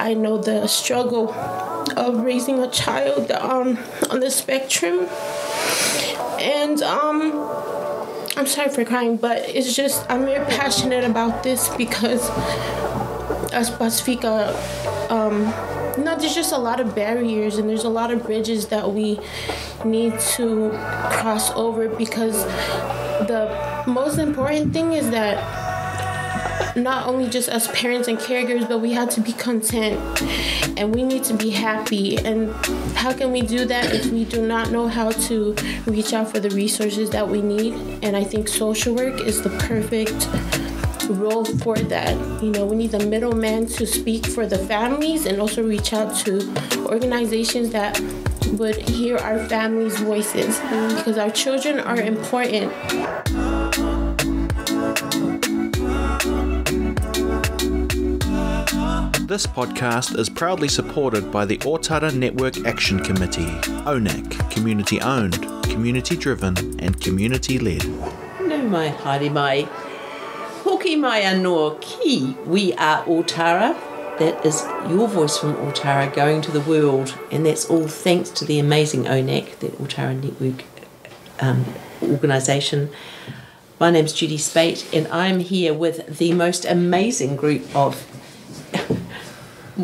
I know the struggle of raising a child um, on the spectrum. And um, I'm sorry for crying, but it's just, I'm very passionate about this because as Pasifika, um, know, there's just a lot of barriers and there's a lot of bridges that we need to cross over because the most important thing is that not only just us parents and caregivers, but we have to be content and we need to be happy. And how can we do that if we do not know how to reach out for the resources that we need? And I think social work is the perfect role for that. You know, we need the middleman to speak for the families and also reach out to organizations that would hear our families' voices because our children are important. This podcast is proudly supported by the Otara Network Action Committee, ONAC, community owned, community driven, and community led. No mai haere mai. Hoki mai anō ki, we are Otara. That is your voice from Otara going to the world, and that's all thanks to the amazing ONAC, the Otara Network um, organisation. My name's Judy Spate, and I'm here with the most amazing group of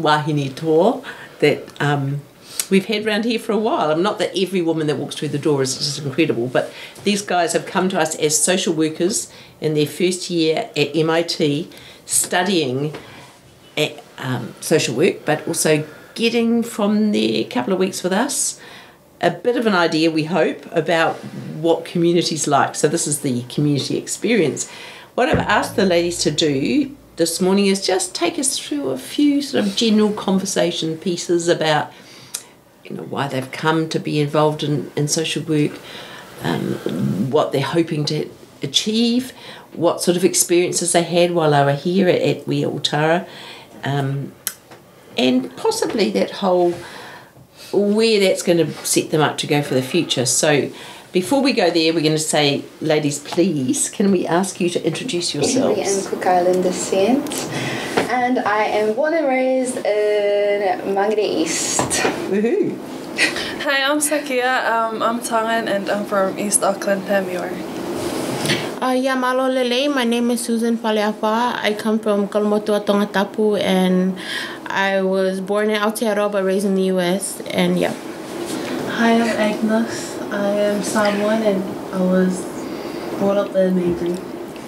wahine toa that um, we've had around here for a while. I'm not that every woman that walks through the door is just incredible, but these guys have come to us as social workers in their first year at MIT studying at, um, social work, but also getting from their couple of weeks with us a bit of an idea, we hope, about what communities like. So this is the community experience. What I've asked the ladies to do this morning is just take us through a few sort of general conversation pieces about you know why they've come to be involved in, in social work, um, what they're hoping to achieve, what sort of experiences they had while they were here at, at We Otara, um, and possibly that whole where that's going to set them up to go for the future. So before we go there, we're going to say, ladies, please, can we ask you to introduce yourselves? I am Cook Island descent, and I am born and raised in Mangere East. Woohoo! Hi, I'm Sakia. Um, I'm Tongan and I'm from East Auckland, Panmure. Uh, yeah, malo lele. My name is Susan Faleafa. I come from Kolomotu'a Tongatapu and I was born in Aotearoa but raised in the U.S. And yeah. Hi, I'm Agnes. I am Samoan and I was brought up in Maiden.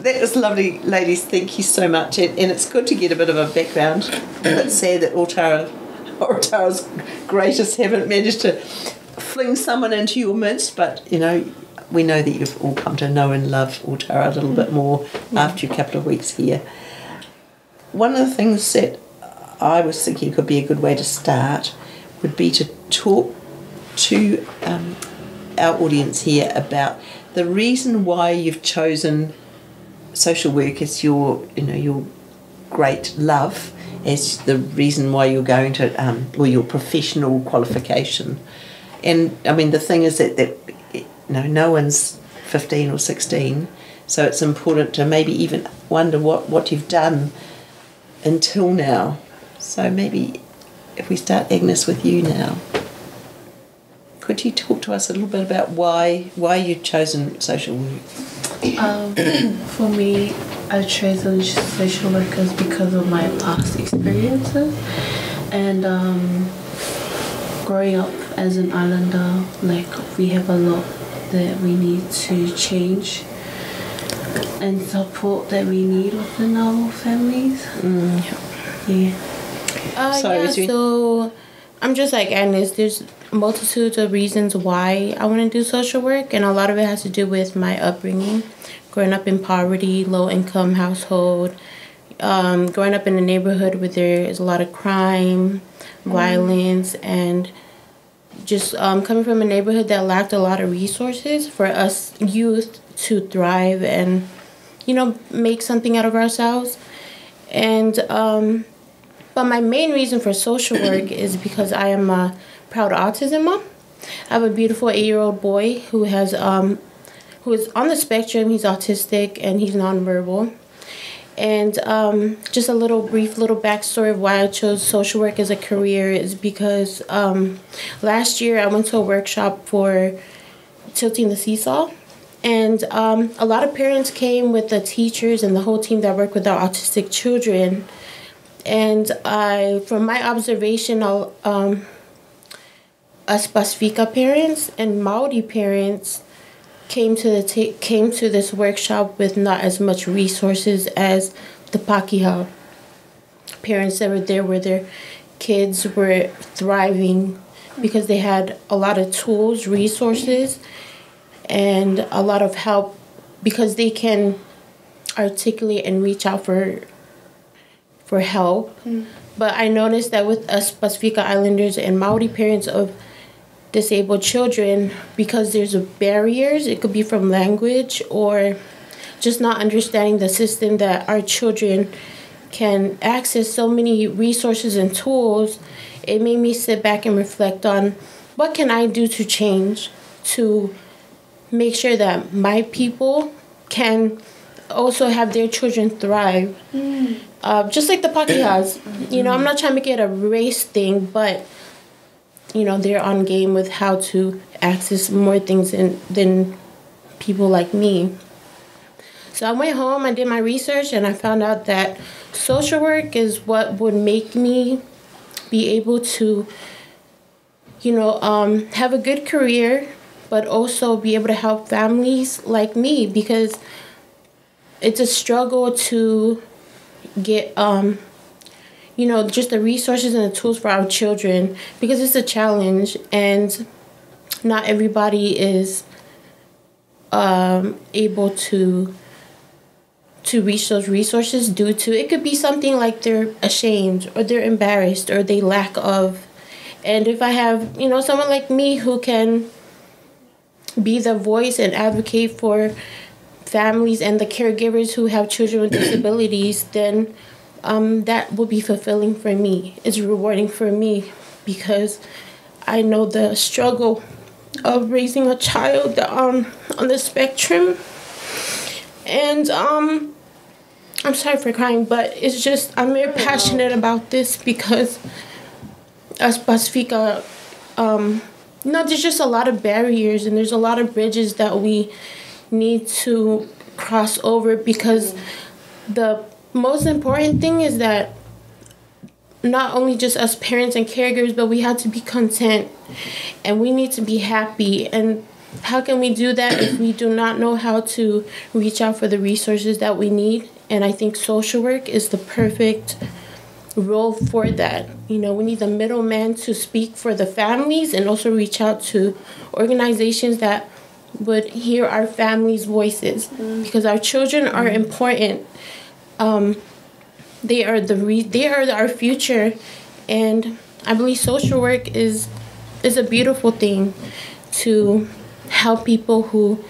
That was lovely, ladies. Thank you so much. And, and it's good to get a bit of a background. It's sad that Otara, Otara's greatest haven't managed to fling someone into your midst, but you know, we know that you've all come to know and love Otara a little bit mm. more after a couple of weeks here. One of the things that I was thinking could be a good way to start would be to talk to um, our audience here about the reason why you've chosen social work as your you know your great love as the reason why you're going to um, or your professional qualification. And I mean the thing is that that you know no one's 15 or 16 so it's important to maybe even wonder what what you've done until now. So maybe if we start Agnes with you now could you talk to us a little bit about why why you've chosen social work? Um, for me, I chosen social workers because of my past experiences and um, growing up as an islander, like we have a lot that we need to change and support that we need within our families. Mm. Yeah. Uh, Sorry, yeah, so I'm just like Agnes. There's multitudes of reasons why I want to do social work, and a lot of it has to do with my upbringing, growing up in poverty, low income household, um, growing up in a neighborhood where there is a lot of crime, violence, and just um, coming from a neighborhood that lacked a lot of resources for us youth to thrive and you know make something out of ourselves. And um, but my main reason for social work is because I am a proud autism mom. I have a beautiful eight-year-old boy who has um, who is on the spectrum. He's autistic and he's nonverbal, And um, just a little brief little backstory of why I chose social work as a career is because um, last year I went to a workshop for tilting the seesaw. And um, a lot of parents came with the teachers and the whole team that work with our autistic children. And I, from my observation, um, us Pasifika parents and Maori parents came to the ta- came to this workshop with not as much resources as the Pakeha parents that were there where their kids were thriving because they had a lot of tools, resources, and a lot of help because they can articulate and reach out for for help. Mm. But I noticed that with us Pasifika Islanders and Maori parents of disabled children because there's barriers. It could be from language or just not understanding the system that our children can access so many resources and tools. It made me sit back and reflect on what can I do to change to make sure that my people can also have their children thrive. Mm. Uh, just like the Pakehas. You know, I'm not trying to make it a race thing, but you know they're on game with how to access more things in, than people like me. So i went home i did my research and i found out that social work is what would make me be able to you know um, have a good career but also be able to help families like me because it's a struggle to get um, you know, just the resources and the tools for our children because it's a challenge and not everybody is um, able to to reach those resources due to it could be something like they're ashamed or they're embarrassed or they lack of and if i have you know someone like me who can be the voice and advocate for families and the caregivers who have children with disabilities then um, that will be fulfilling for me. It's rewarding for me because I know the struggle of raising a child um, on the spectrum. And um, I'm sorry for crying, but it's just I'm very passionate about this because as Pasifika, um, you know, there's just a lot of barriers and there's a lot of bridges that we need to cross over because the most important thing is that not only just us parents and caregivers, but we have to be content and we need to be happy. And how can we do that if we do not know how to reach out for the resources that we need? And I think social work is the perfect role for that. You know, we need the middleman to speak for the families and also reach out to organizations that would hear our families' voices mm. because our children are important um, they are the re- they are our future, and I believe social work is is a beautiful thing to help people who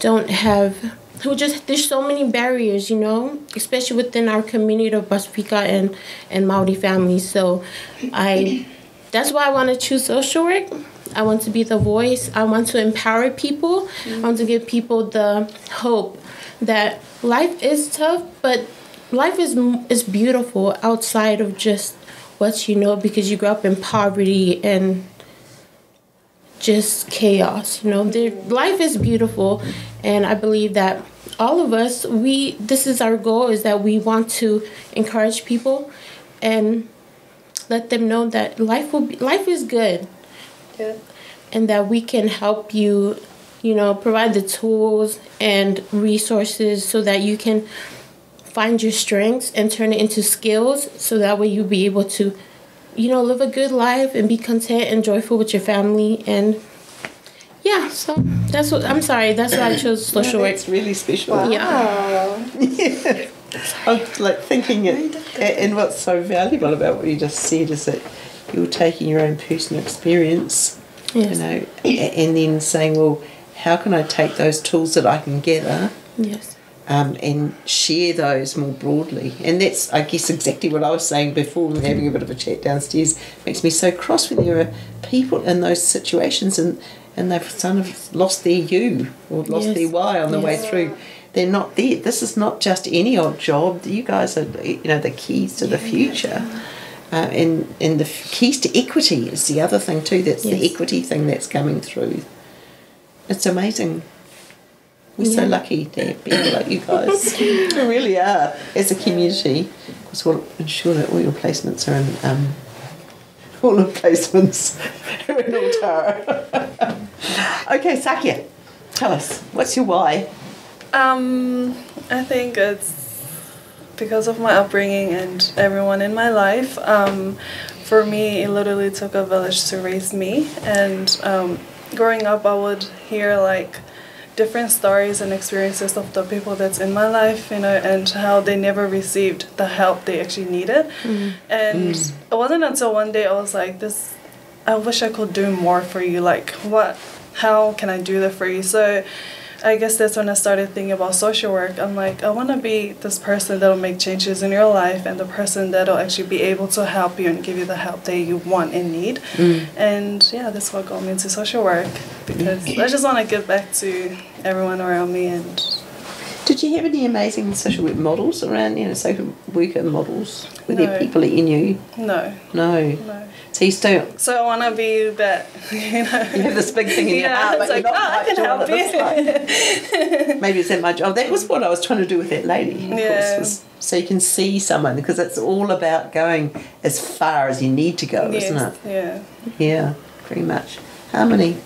don't have who just there's so many barriers, you know, especially within our community of Pasifika and and Maori families. So, I that's why I want to choose social work. I want to be the voice. I want to empower people. I want to give people the hope that life is tough, but life is is beautiful outside of just what you know because you grew up in poverty and just chaos. You know, there, life is beautiful, and I believe that all of us we this is our goal is that we want to encourage people and let them know that life will be life is good. Yeah. And that we can help you you know, provide the tools and resources so that you can find your strengths and turn it into skills so that way you'll be able to, you know, live a good life and be content and joyful with your family and yeah, so that's what I'm sorry, that's why I chose social work. It's really special. Wow. Yeah. yeah. I'm like thinking it, and what's so valuable about what you just said is that you're taking your own personal experience, yes. you know, and then saying, well, how can I take those tools that I can gather? Yes. Um, and share those more broadly. And that's, I guess, exactly what I was saying before we were having a bit of a chat downstairs. makes me so cross when there are people in those situations and, and they've sort of lost their you or lost yes. their why on the yes. way through. they're not there. This is not just any old job. You guys are, you know, the keys to the future. Uh, and and the keys to equity is the other thing too. That's the equity thing that's coming through. It's amazing. We're so lucky to have people like you guys. we really are as a community. Because we'll ensure that all your placements are in. Um, all the placements are in Otara. okay, Sakia, tell us what's your why? Um, I think it's because of my upbringing and everyone in my life. Um, for me, it literally took a village to raise me. And um, growing up, I would hear like different stories and experiences of the people that's in my life, you know, and how they never received the help they actually needed. Mm. And mm. it wasn't until one day I was like, this, I wish I could do more for you. Like, what, how can I do that for you? So, I guess that's when I started thinking about social work. I'm like, I want to be this person that'll make changes in your life and the person that'll actually be able to help you and give you the help that you want and need. Mm. And yeah, that's what got me into social work because I just want to give back to everyone around me and Did you have any amazing social work models around, you know, social worker models? Were there No. people that you knew? no, No. no. So you still So I want to be that, you know. you have this big thing in your Yeah, heart, it's but like, you're oh, not I quite can sure help what it looks like. Maybe it's in my job. That was what I was trying to do with that lady. Of Yeah. course, was so you can see someone because it's all about going as far as you need to go, isn't it? yeah. Yeah, pretty much. How many?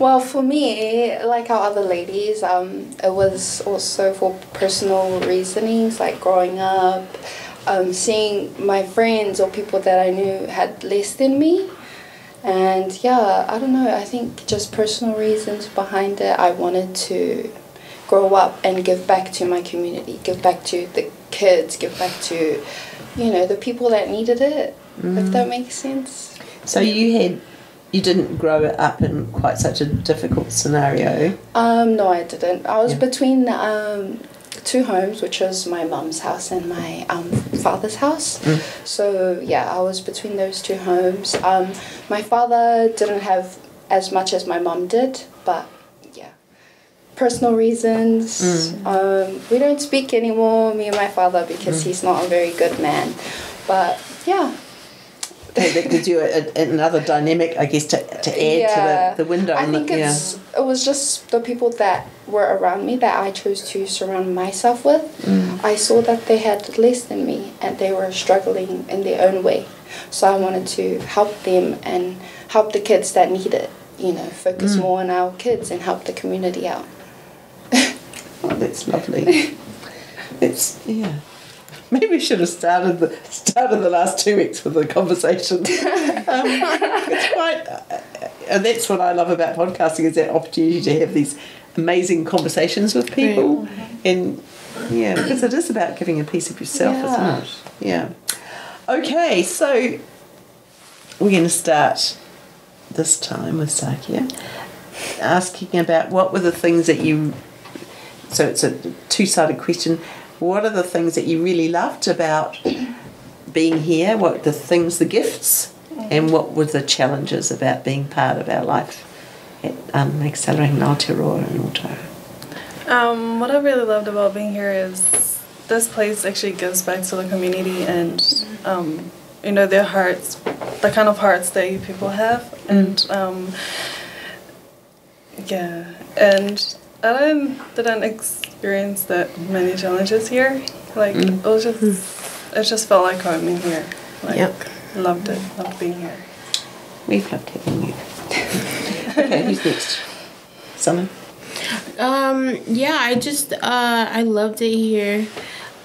Well, for me, like our other ladies, um, it was also for personal reasonings, like growing up, um, seeing my friends or people that I knew had less than me. And yeah, I don't know, I think just personal reasons behind it. I wanted to grow up and give back to my community, give back to the kids, give back to, you know, the people that needed it, if that makes sense. So you had you didn't grow up in quite such a difficult scenario. Um, no, I didn't. I was Yeah. between um, two homes, which was my mum's house and my um, father's house. So yeah, I was between those two homes. Um, my father didn't have as much as my mum did, but yeah, personal reasons. Um, we don't speak anymore, me and my father, because he's not a very good man. But yeah, that gives you a, a, another dynamic, I guess, to, to add to the, the window. I and the- think it's it was just the people that were around me that I chose to surround myself with. Mm. I saw that they had less than me and they were struggling in their own way. So I wanted to help them and help the kids that need it. You know, focus Mm. more on our kids and help the community out. Oh, that's lovely. it's yeah. Maybe we should have started the started the last two weeks with the conversation. um, it's quite, uh, and that's what I love about podcasting is that opportunity to have these amazing conversations with people, and yeah, because it is about giving a piece of yourself, Yeah. isn't it? Yeah. Okay, so we're going to start this time with Sakia asking about what were the things that you so it's a two-sided question what are the things that you really loved about being here? What the things the gifts? And what were the challenges about being part of our life at um, accelerating Aotearoa and Auto? Um, what I really loved about being here is this place actually gives back to the community and um, you know their hearts, the kind of hearts that you people have, and um, yeah, and I didn't didn't experience that many challenges here. Like it was just it just felt like home in here. Like Yep. loved it, loved being here. we've loved having you okay who's next Summer. Um, yeah, I just uh I loved it here.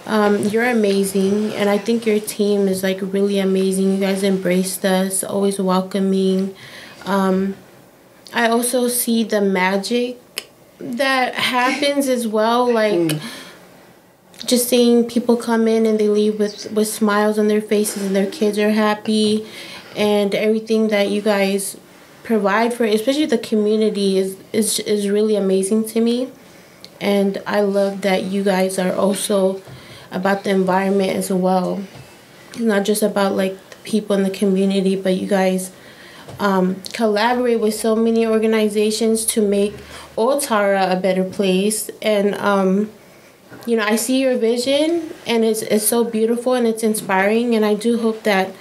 Um, you're amazing and I think your team is like really amazing. You guys embraced us, always welcoming. Um I also see the magic that happens as well, like just seeing people come in and they leave with, with smiles on their faces and their kids are happy. And everything that you guys provide for especially the community is is is really amazing to me. And I love that you guys are also about the environment as well. It's not just about like the people in the community, but you guys um, collaborate with so many organizations to make Otara a better place. And um, you know, I see your vision and it's it's so beautiful and it's inspiring. And I do hope that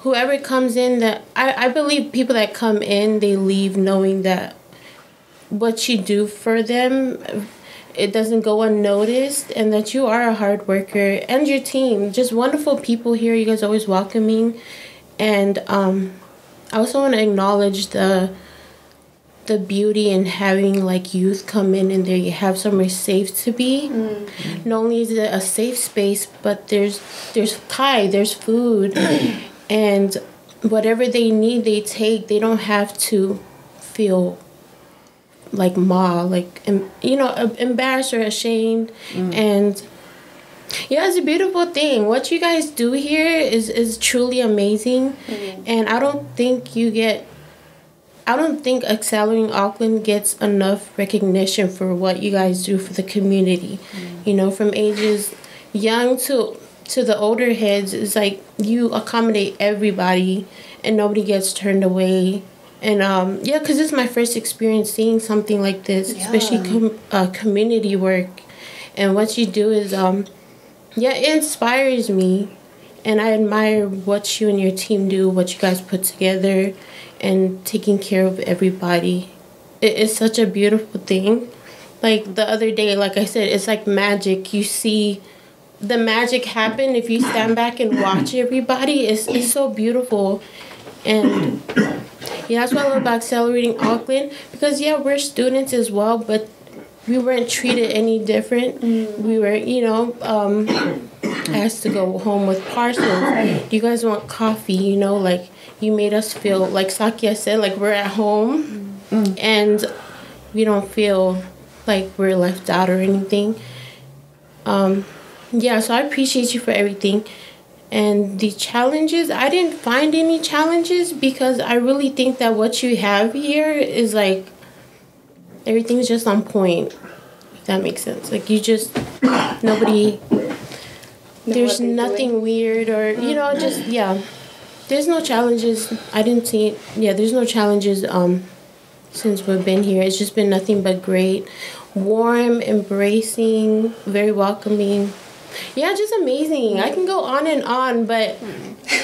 whoever comes in that I, I believe people that come in they leave knowing that what you do for them it doesn't go unnoticed and that you are a hard worker and your team just wonderful people here. You guys always welcoming. And um, i also want to acknowledge the the beauty in having like youth come in and there you have somewhere safe to be mm-hmm. not only is it a safe space but there's there's kai there's food and whatever they need they take they don't have to feel like ma like you know embarrassed or ashamed mm. and yeah it's a beautiful thing what you guys do here is is truly amazing mm. and i don't think you get i don't think accelerating auckland gets enough recognition for what you guys do for the community mm. you know from ages young to to the older heads it's like you accommodate everybody and nobody gets turned away and um, yeah, because it's my first experience seeing something like this, yeah. especially com- uh, community work. And what you do is, um, yeah, it inspires me. And I admire what you and your team do, what you guys put together, and taking care of everybody. It is such a beautiful thing. Like the other day, like I said, it's like magic. You see the magic happen if you stand back and watch everybody. It's, it's so beautiful. And yeah, that's what I love about accelerating Auckland because yeah, we're students as well, but we weren't treated any different. Mm. We were, you know, um, asked to go home with parcels. You guys want coffee? You know, like you made us feel like Sakia said, like we're at home, mm. and we don't feel like we're left out or anything. Um, yeah, so I appreciate you for everything. And the challenges, I didn't find any challenges because I really think that what you have here is like everything's just on point. If that makes sense. Like you just nobody there's nothing doing. weird or you know, just yeah. There's no challenges. I didn't see it. yeah, there's no challenges um since we've been here. It's just been nothing but great. Warm, embracing, very welcoming yeah, just amazing. I can go on and on, but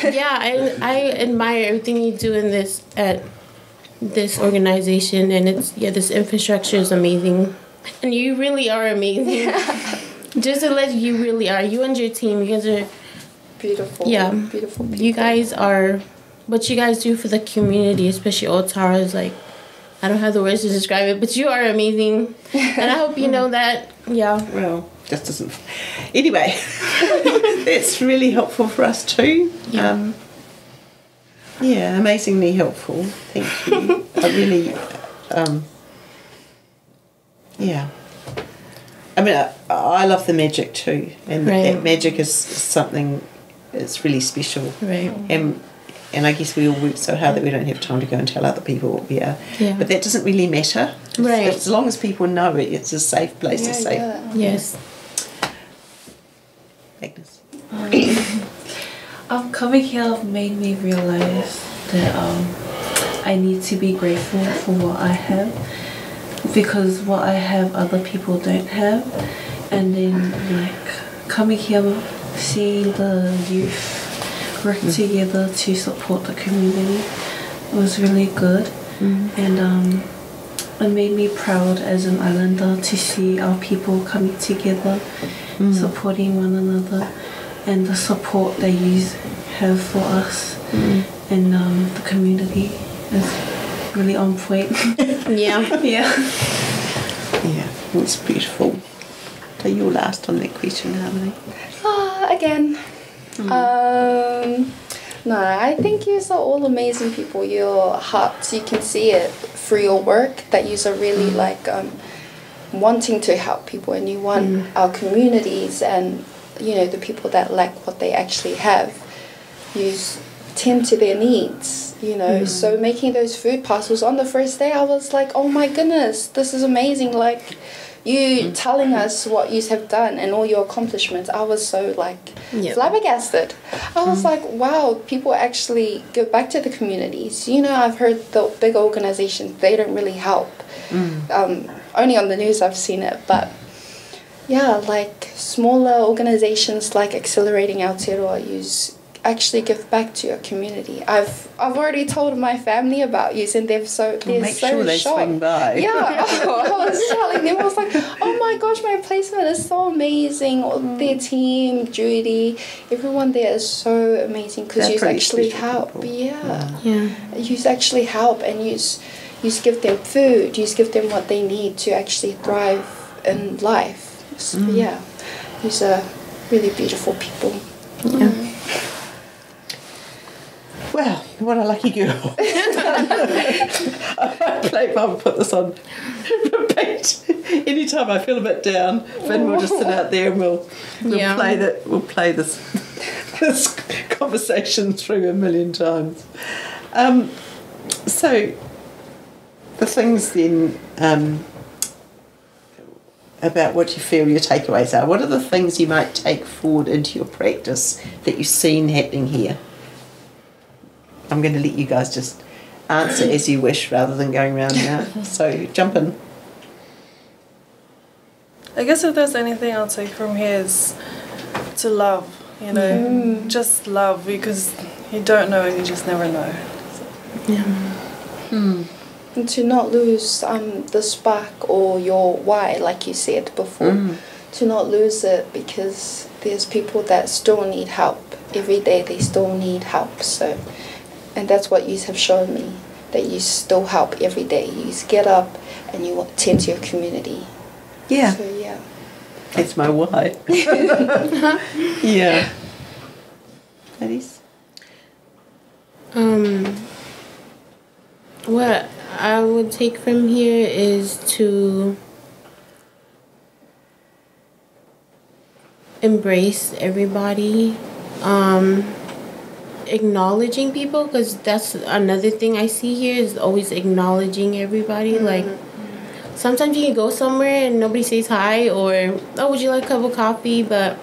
yeah, I I admire everything you do in this at this organization, and it's yeah, this infrastructure is amazing, and you really are amazing. just to let you really are. You and your team, you guys are beautiful. Yeah, beautiful. People. You guys are what you guys do for the community, especially Otara, is like I don't have the words to describe it, but you are amazing, and I hope you know that. Yeah. Well, just doesn't. Anyway, that's really helpful for us too. Yeah. Um, yeah, amazingly helpful. Thank you. I really, um, yeah. I mean, I, I, love the magic too, and right. that magic is something that's really special. Right. And and I guess we all work so hard that we don't have time to go and tell other people what we are. Yeah. But that doesn't really matter. Right. As long as people know it, it's a safe place, yeah, a safe. Yeah. Yes. Agnes. Um, um, coming here made me realize that um, I need to be grateful for what I have because what I have other people don't have and then like coming here seeing the youth work mm. together to support the community was really good mm. and um, it made me proud as an islander to see our people coming together mm. supporting one another and the support they use have for us mm. and um, the community is really on point. yeah. yeah. Yeah, it's beautiful. So you're last on that question, Harmonie. Again. Mm. Um, no, I think you're so all amazing people. Your hearts, you can see it through your work that you are really mm. like um, wanting to help people and you want mm. our communities and you know the people that lack what they actually have you tend to their needs you know mm. so making those food parcels on the first day i was like oh my goodness this is amazing like you telling us what you have done and all your accomplishments i was so like yep. flabbergasted i was mm. like wow people actually go back to the communities you know i've heard the big organizations they don't really help mm. um, only on the news I've seen it, but yeah, like smaller organizations like Accelerating Aotearoa use actually give back to your community. I've I've already told my family about you, and they've so they're make so sure they shocked. swing by. Yeah, I was telling them I was like, oh my gosh, my placement is so amazing. All Mm. Their team, Judy, everyone there is so amazing because you actually help. people. Yeah, Yeah. you actually help and you you give them food. You give them what they need to actually thrive in life. So, Mm. Yeah, these are really beautiful people. Well, what a lucky girl. I play, I'll put this on repeat. Anytime I feel a bit down, Finn will just sit out there and we'll, we'll Yeah. play that we'll play this this conversation through a million times. Um, so the things then um, about what you feel your takeaways are. What are the things you might take forward into your practice that you've seen happening here? I'm going to let you guys just answer as you wish rather than going around now. So jump in. I guess if there's anything I'll take from here is to love, you know, mm. just love because you don't know and you just never know. Yeah. Hmm. And to not lose um, the spark or your why, like you said before, mm. to not lose it because there's people that still need help. Every day they still need help. So, and that's what you have shown me that you still help every day. You get up and you tend to your community. Yeah, So yeah. that's my why. yeah. Ladies? Um, what I would take from here is to embrace everybody, um, acknowledging people because that's another thing I see here is always acknowledging everybody. Mm-hmm. Like sometimes you can go somewhere and nobody says hi or oh would you like a cup of coffee, but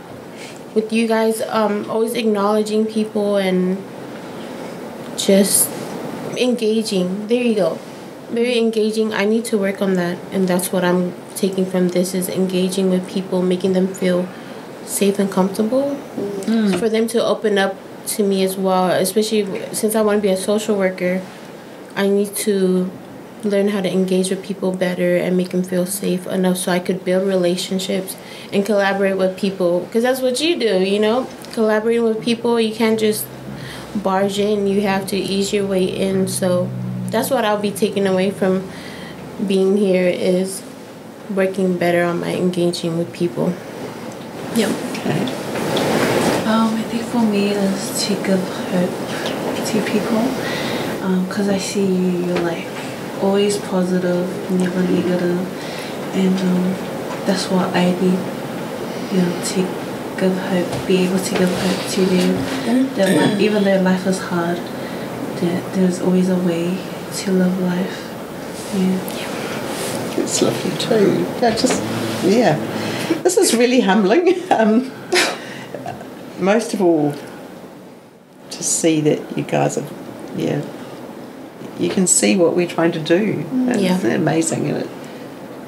with you guys, um, always acknowledging people and just engaging. There you go. Very engaging. I need to work on that, and that's what I'm taking from this is engaging with people, making them feel safe and comfortable. Mm-hmm. Mm. For them to open up to me as well, especially since I want to be a social worker, I need to learn how to engage with people better and make them feel safe enough so I could build relationships and collaborate with people because that's what you do, you know? Collaborating with people, you can't just barge in, you have to ease your way in. So that's what I'll be taking away from being here is working better on my engaging with people. Yep. Okay. Um, for me is to give hope to people because I see you, you're like always positive, never negative, and um, that's what I need, you know, to give hope, be able to give hope to them. That li- even though life is hard, that there's always a way to live life. Yeah. It's lovely too. Yeah, just, yeah. This is really humbling. Um, most of all, to see that you guys have, yeah, you can see what we're trying to do. Yeah. Isn't it amazing? And it,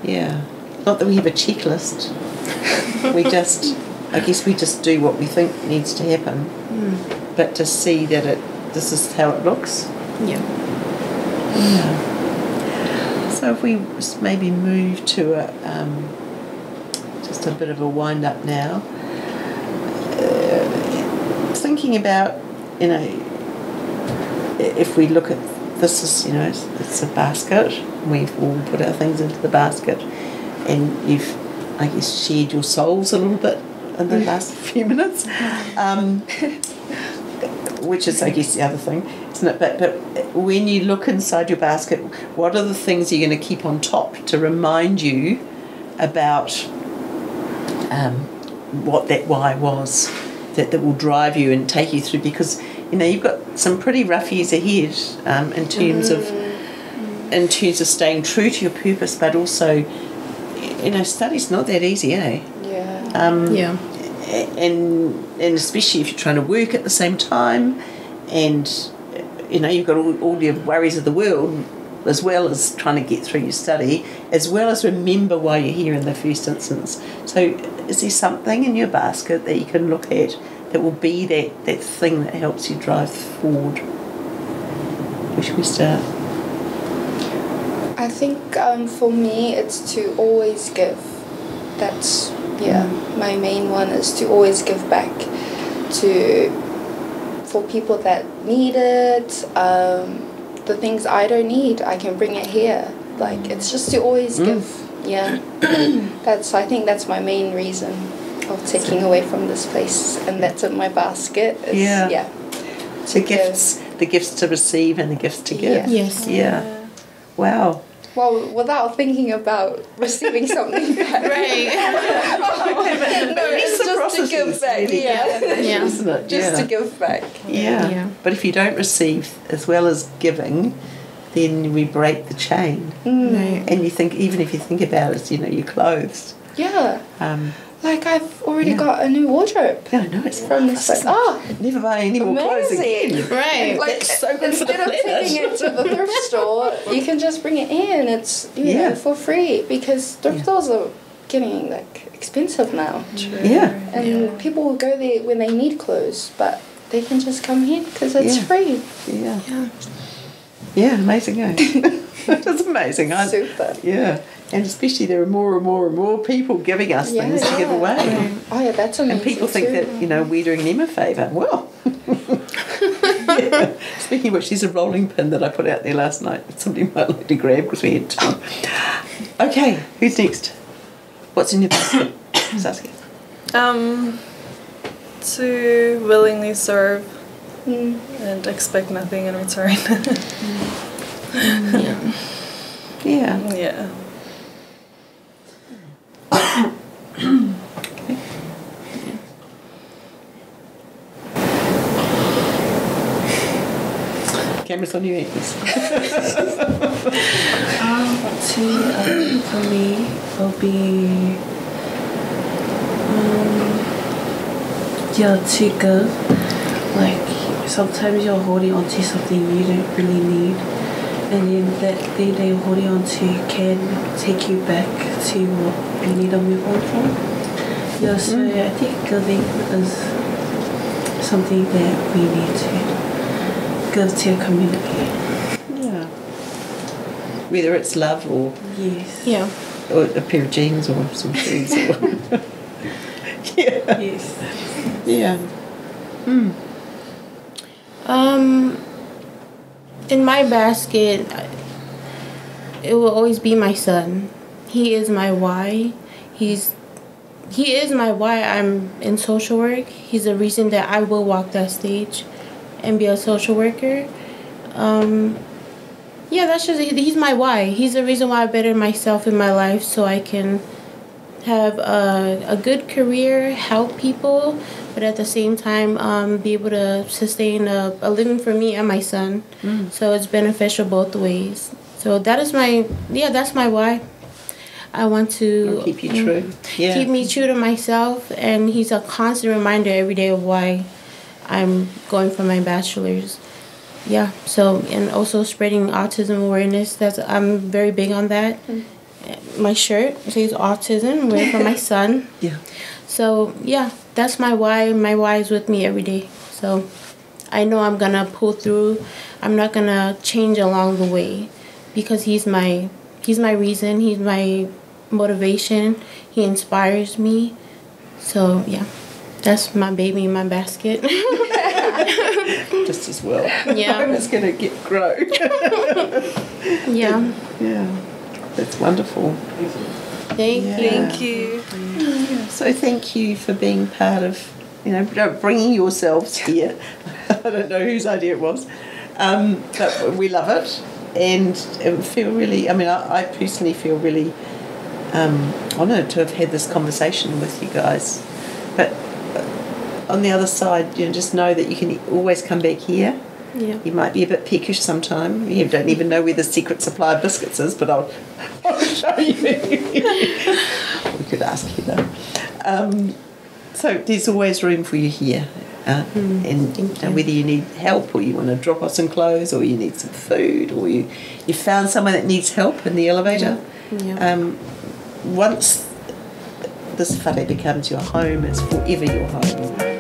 yeah. Not that we have a checklist. we just, I guess we just do what we think needs to happen. But to see that it, this is how it looks. Yeah. Yeah. So if we maybe move to a, um, just a bit of a wind up now, thinking about, you know, if we look at this is, you know, it's, it's a basket. We've all put our things into the basket, and you've, I guess, shared your souls a little bit in the last few minutes. Um, which is, I guess, the other thing, isn't it? But but when you look inside your basket, what are the things you're going to keep on top to remind you about um, what that why was that, that will drive you and take you through? Because you know you've got some pretty rough years ahead um, in terms of in terms of staying true to your purpose, but also you know study's not that easy, eh? Yeah. Um, Yeah. and and especially if you're trying to work at the same time, and you know you've got all, all your worries of the world as well as trying to get through your study, as well as remember why you're here in the first instance. So, is there something in your basket that you can look at that will be that, that thing that helps you drive forward? Where should we start? I think um, for me, it's to always give. That's yeah, my main one is to always give back to for people that need it. Um, the things I don't need, I can bring it here. Like it's just to always Mm. give. Yeah, that's I think that's my main reason of taking away from this place, and that's in my basket. Is, Yeah. yeah. The gifts, the gifts to receive and the gifts to give. Yeah. Yes. Yeah. Wow. Well, without thinking about receiving something back. Right. no, it's just to give back. Yeah. Yeah. Isn't it? Just yeah. to give back. Yeah. Yeah. But if you don't receive as well as giving, then we break the chain. Right. And you think, even if you think about it, you know, your clothes. Yeah. Um, Like I've already Yeah. got a new wardrobe yeah, no, it's from this place. Oh, Never buy any more clothes Amazing. again. Right. like so good instead of taking it to the thrift store, you can just bring it in. It's you Yeah. know for free because thrift Yeah. stores are getting like expensive now, Yeah. and people will go there when they need clothes, but they can just come here because it's Yeah. free. Yeah. Yeah. Yeah, amazing, eh? That's amazing. I, Super. yeah. And especially there are more and more and more people giving us Yeah, things to give yeah. away. Oh yeah, that's amazing. And people think too. that, you know, we're doing them a favour. Well, yeah. speaking of which, there's a rolling pin that I put out there last night that somebody might like to grab because we had time. Okay, who's next? What's in your basket? Saskia. Um, to willingly serve Mm. and expect nothing in return. Yeah. Yeah. yeah. Cameras on your ears. Um, to um, for me will be um, yeah to give. Like sometimes you're holding on to something you don't really need, and then that thing that you're holding on to can take you back to what you need to move on from. Yeah, so I think giving is something that we need to give to a community. Yeah. Whether it's love or, Yes. Yeah. Or a pair of jeans or some shoes. Or yeah. Yes. Yeah. Hmm. Um, in my basket, it will always be my son. He is my why. He's he is my why I'm in social work. He's the reason that I will walk that stage and be a social worker. Um, yeah, that's just he's my why. He's the reason why I better myself in my life so I can have a, a good career, help people, but at the same time um, be able to sustain a, a living for me and my son. So it's beneficial both ways. So that is my yeah, that's my why. I want to I'll keep you true. Yeah. keep me true to myself, and he's a constant reminder every day of why I'm going for my bachelor's. Yeah. So and also spreading autism awareness. That's I'm very big on that. Mm. My shirt says autism. Wear for my son. Yeah. So yeah, that's my why. My why is with me every day. So I know I'm gonna pull through. I'm not gonna change along the way because he's my he's my reason. He's my motivation. He inspires me. So yeah, that's my baby in my basket. Just as well. Yeah. it's going to get grow. yeah. yeah. That's wonderful. Thank Yeah. you. Thank you. So thank you for being part of, you know, bringing yourselves here. I don't know whose idea it was, um, but we love it and feel really. I mean, I, I personally feel really um, honoured to have had this conversation with you guys. But on the other side, you know, just know that you can always come back here. Yeah. You might be a bit peckish sometime. You don't even know where the secret supply of biscuits is, but I'll, I'll show you. we could ask you though. Um, so there's always room for you here. Uh, and Thank uh, whether you need help or you want to drop off some clothes or you need some food or you, you found someone that needs help in the elevator. Yeah. Um, once this whare becomes your home, it's forever your home.